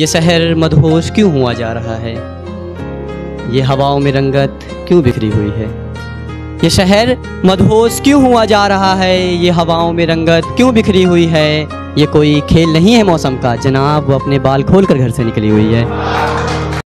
ये शहर मदहोश क्यों हुआ जा रहा है? ये हवाओं में रंगत क्यों बिखरी हुई है? ये शहर मदहोश क्यों हुआ जा रहा है? ये हवाओं में रंगत क्यों बिखरी हुई है? ये कोई खेल नहीं है मौसम का। जनाब, वो अपने बाल खोल कर घर से निकली हुई है।